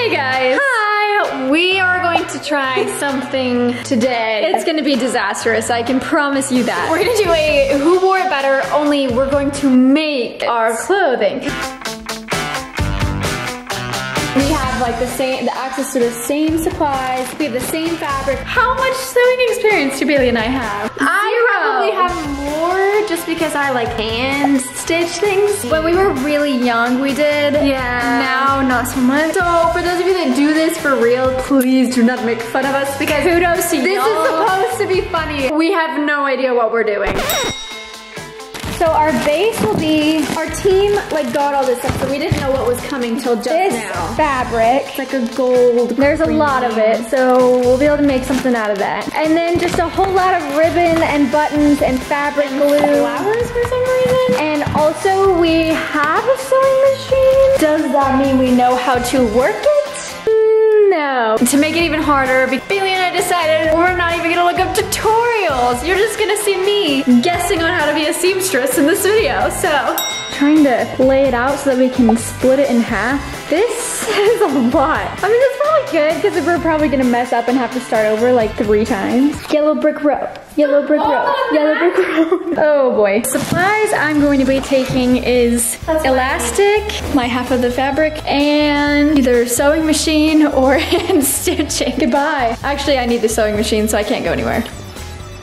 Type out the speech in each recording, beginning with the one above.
Hey guys. Hi, we are going to try something today. It's gonna be disastrous, I can promise you that. We're gonna do a who wore it better, only we're going to make Our clothing. We have like the same, the access to the same supplies. We have the same fabric. How much sewing experience do Bailey and I have? I probably more just because I like hand stitch things. When we were really young, we did. Yeah. Now, not so much. So for those of you that do this for real, please do not make fun of us because Kudos to this y'all. is supposed to be funny. We have no idea what we're doing. So our base will be, our team like got all this stuff, so we didn't know what was coming till just This now. fabric. It's like a gold. There's a lot of it, so we'll be able to make something out of that. And then just a whole lot of ribbon and buttons and fabric glue. Flowers for some reason. And also we have a sewing machine. Does that mean we know how to work it? To make it even harder, Bailey and I decided we're not even gonna look up tutorials. You're just gonna see me guessing on how to be a seamstress in this video, so. Trying to lay it out so that we can split it in half. This is a lot. I mean, probably good because we're probably gonna mess up and have to start over like three times. Yellow brick road, yellow brick road, Oh, yellow brick road. Oh boy. Supplies I'm going to be taking is That's elastic, my half of the fabric, and either sewing machine or hand stitching. Goodbye. Actually, I need the sewing machine so I can't go anywhere.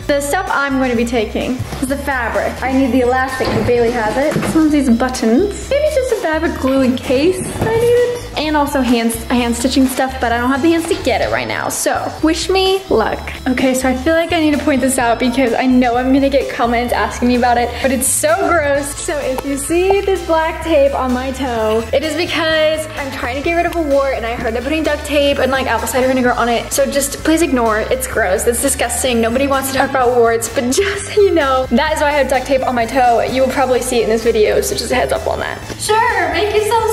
The stuff I'm going to be taking is the fabric. I need the elastic, Bailey has it. Some of these buttons. Maybe just a fabric glue in case I need it. And also hand, hand stitching stuff, but I don't have the hands to get it right now. So wish me luck. Okay, so I feel like I need to point this out because I know I'm gonna get comments asking me about it, but it's so gross. So if you see this black tape on my toe, it is because I'm trying to get rid of a wart and I heard they're putting duct tape and like apple cider vinegar on it. So just please ignore it. It's gross. It's disgusting. Nobody wants to talk about warts, but just so you know, that is why I have duct tape on my toe. You will probably see it in this video, so just a heads up on that. Sure, make yourself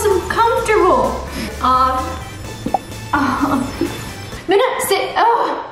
oh.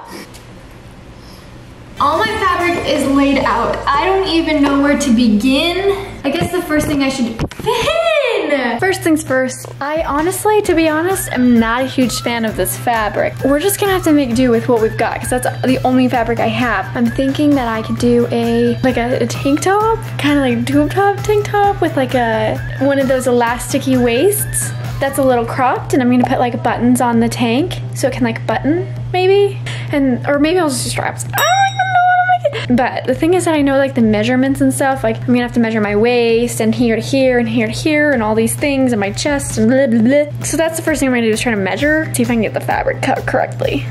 All my fabric is laid out. I don't even know where to begin. I guess the first thing I should, Finn! First things first, I honestly, to be honest, am not a huge fan of this fabric. We're just gonna have to make do with what we've got because that's the only fabric I have. I'm thinking that I could do a, like a, a tank top, kind of like tube top tank top with like a, one of those elasticy waists that's a little cropped and I'm gonna put like buttons on the tank so it can like button maybe. And, or maybe I'll just do straps. I don't even know what I'm making. But the thing is that I know like the measurements and stuff. Like I'm gonna have to measure my waist and here to here and here to here and all these things and my chest and blah blah blah. So that's the first thing I'm gonna do is try to measure, see if I can get the fabric cut correctly.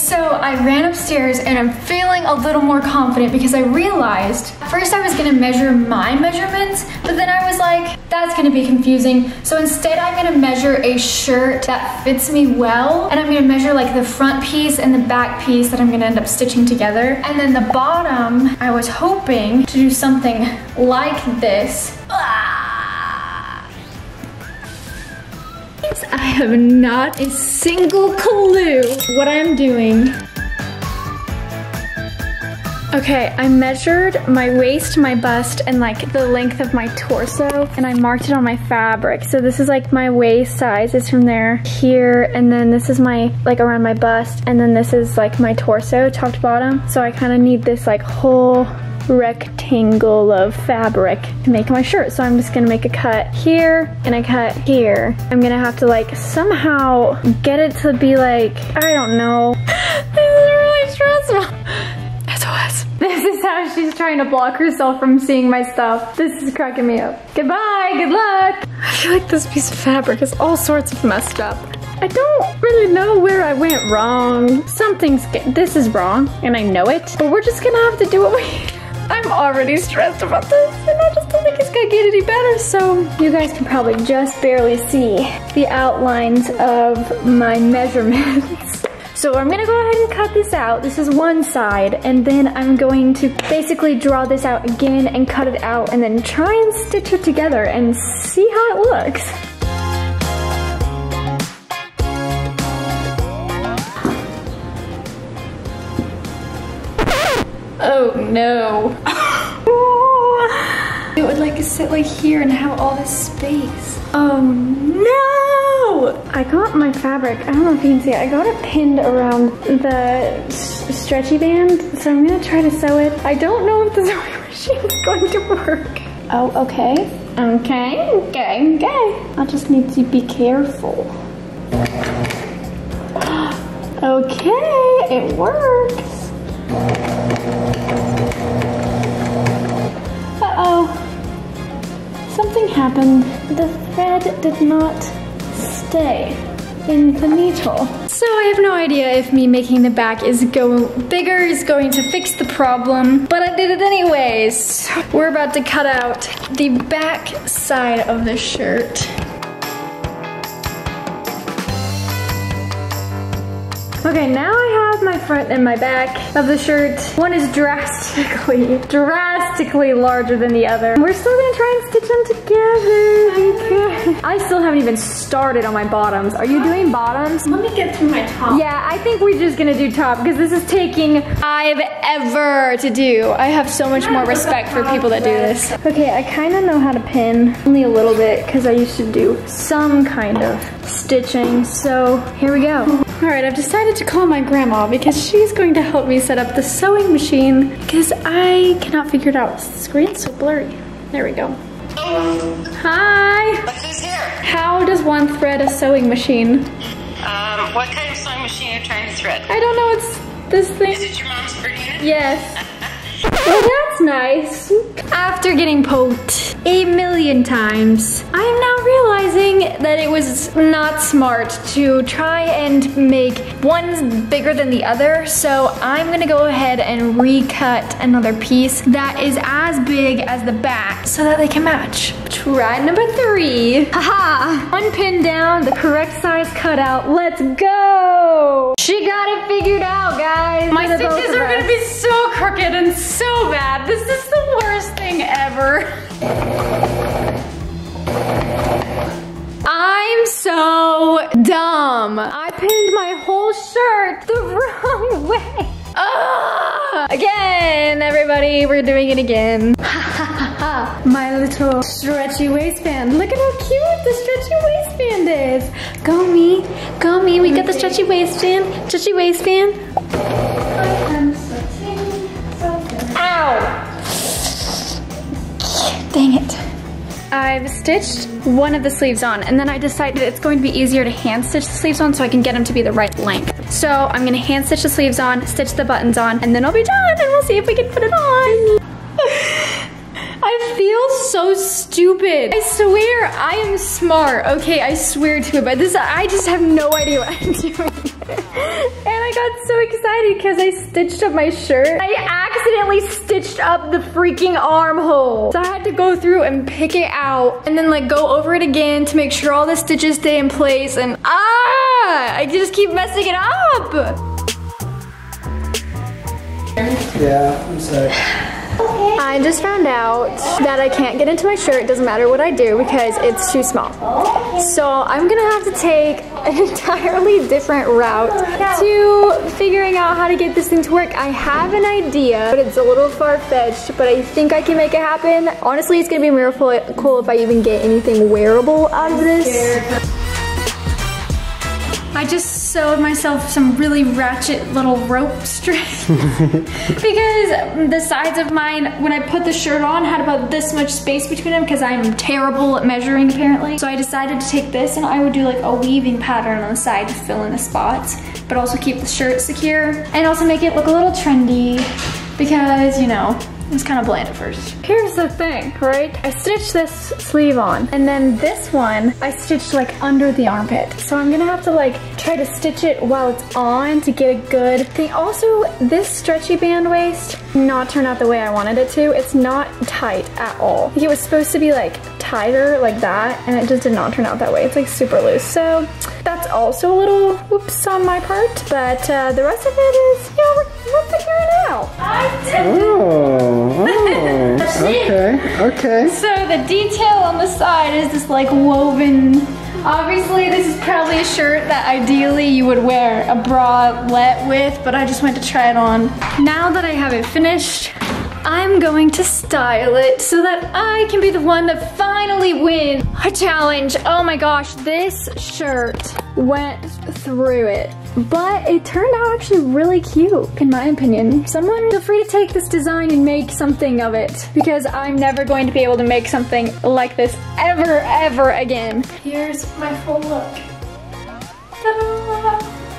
So I ran upstairs and I'm feeling a little more confident because I realized first I was gonna measure my measurements, but then I was like, that's gonna be confusing. So instead I'm gonna measure a shirt that fits me well, and I'm gonna measure like the front piece and the back piece that I'm gonna end up stitching together. And then the bottom, I was hoping to do something like this. I have not a single clue what I'm doing. Okay, I measured my waist, my bust, and like the length of my torso, and I marked it on my fabric. So this is like my waist size is from there here, and then this is my, like around my bust, and then this is like my torso, top to bottom. So I kind of need this like whole rectangle of fabric to make my shirt. So I'm just gonna make a cut here and a cut here. I'm gonna have to like somehow get it to be like, I don't know. this is really stressful. SOS. This is how she's trying to block herself from seeing my stuff. This is cracking me up. Goodbye, good luck. I feel like this piece of fabric is all sorts of messed up. I don't really know where I went wrong. Something's, this is wrong and I know it, but we're just gonna have to do what we, I'm already stressed about this and I just don't think it's gonna get any better. So you guys can probably just barely see the outlines of my measurements. So I'm gonna go ahead and cut this out. This is one side, and then I'm going to basically draw this out again and cut it out, and then try and stitch it together and see how it looks. Oh no. it would like sit like here and have all this space. Oh no! I got my fabric, I don't know if you can see it, I got it pinned around the stretchy band, so I'm gonna try to sew it. I don't know if the sewing machine is going to work. Oh, okay. Okay, okay, okay. I'll just need to be careful. Okay, it works. Uh-oh. Something happened. The thread did not stay in the needle. So I have no idea if me making the back is go bigger is going to fix the problem, but I did it anyways. We're about to cut out the back side of the shirt. Okay, now I have my front and my back of the shirt. One is drastically, drastically larger than the other. We're still gonna try and stitch them together because I still haven't even started on my bottoms. Are you doing bottoms? Let me get through my top. Yeah, I think we're just gonna do top because this is taking five ever to do. I have so much more respect for people that do this. Okay, I kind of know how to pin, only a little bit because I used to do some kind of stitching. So here we go. All right, I've decided to call my grandma because she's going to help me set up the sewing machine because I cannot figure it out. The screen's so blurry. There we go. Hi. Who's here? How does one thread a sewing machine? Um, what kind of sewing machine are you trying to thread? I don't know, it's this thing. Is it your mom's Bernina? Yes. Nice. After getting poked a million times, I am now realizing that it was not smart to try and make one bigger than the other. So I'm gonna go ahead and recut another piece that is as big as the back so that they can match. Try number three. Haha, one pin down, the correct size cutout. Let's go. She got it figured out, guys. My For the both stitches are gonna be so crooked and so bad. This is the worst thing ever. I'm so dumb. I pinned my whole shirt the wrong way. Ah! Again, everybody, we're doing it again. my little stretchy waistband. Look at how cute this waistband is. Go me, go me. We got the stretchy waistband, stretchy waistband. Ow! Dang it. I've stitched one of the sleeves on and then I decided it's going to be easier to hand stitch the sleeves on so I can get them to be the right length. So I'm gonna hand stitch the sleeves on, stitch the buttons on, and then I'll be done and we'll see if we can put it on. I feel so stupid. I swear I am smart. Okay, I swear to it, but this, I just have no idea what I'm doing. and I got so excited because I stitched up my shirt. I accidentally stitched up the freaking armhole. So I had to go through and pick it out and then like go over it again to make sure all the stitches stay in place and ah, I just keep messing it up. Yeah, I'm sorry. I just found out that I can't get into my shirt, doesn't matter what I do because it's too small. So I'm gonna have to take an entirely different route to figuring out how to get this thing to work. I have an idea, but it's a little far-fetched, but I think I can make it happen. Honestly, it's gonna be miracle cool if I even get anything wearable out of this. I just sewed myself some really ratchet little rope strips because the sides of mine, when I put the shirt on, had about this much space between them because I'm terrible at measuring apparently. So I decided to take this and I would do like a weaving pattern on the side to fill in the spots, but also keep the shirt secure and also make it look a little trendy because, you know, it was kind of bland at first. Here's the thing, right? I stitched this sleeve on and then this one I stitched like under the armpit. So I'm gonna have to like try to stitch it while it's on to get a good thing. Also, this stretchy band waist not turned out the way I wanted it to. It's not tight at all. It was supposed to be like tighter like that and it just did not turn out that way. It's like super loose. So that's also a little whoops on my part, but uh, the rest of it is, yeah, we're, okay, okay. So the detail on the side is this like woven, obviously this is probably a shirt that ideally you would wear a bralette with, but I just went to try it on. Now that I have it finished, I'm going to style it so that I can be the one that finally wins a challenge. Oh my gosh, this shirt went through it. But it turned out actually really cute, in my opinion. Someone feel free to take this design and make something of it because I'm never going to be able to make something like this ever, ever again. Here's my full look.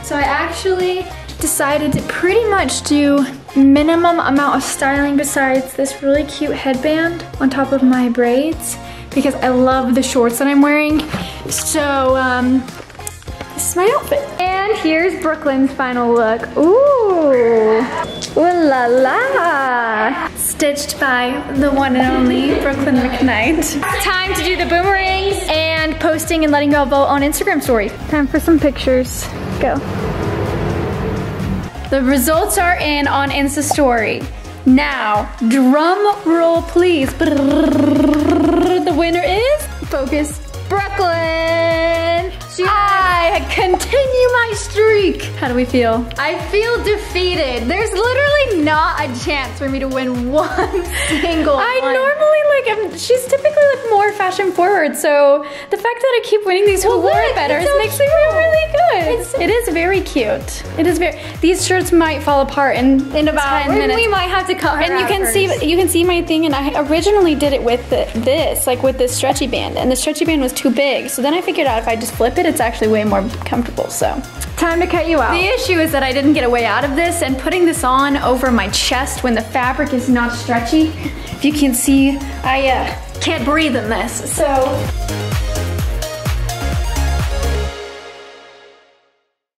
So I actually decided to pretty much do minimum amount of styling besides this really cute headband on top of my braids because I love the shorts that I'm wearing. So um, this is my outfit. And here's Brooklyn's final look. Ooh, ooh la la. Stitched by the one and only Brooklyn McKnight. Time to do the boomerangs and posting and letting y'all vote on Instagram story. Time for some pictures. Go. The results are in on Insta story. Now, drum roll please. The winner is, focus, Brooklyn. I continue my streak. How do we feel? I feel defeated. There's literally not a chance for me to win one single I one. normally like, I'm, she's typically like more fashion forward. So the fact that I keep winning these well, who wore it better so makes cute. me feel really good. It's, it is very cute. It is very, these shirts might fall apart in, in about 10 minutes. We might have to cut And you can first. see, you can see my thing and I originally did it with the, this, like with this stretchy band and the stretchy band was too big. So then I figured out if I just flip it, it's actually way more comfortable, so. Time to cut you out. The issue is that I didn't get a way out of this and putting this on over my chest when the fabric is not stretchy, if you can see, I uh, can't breathe in this, so.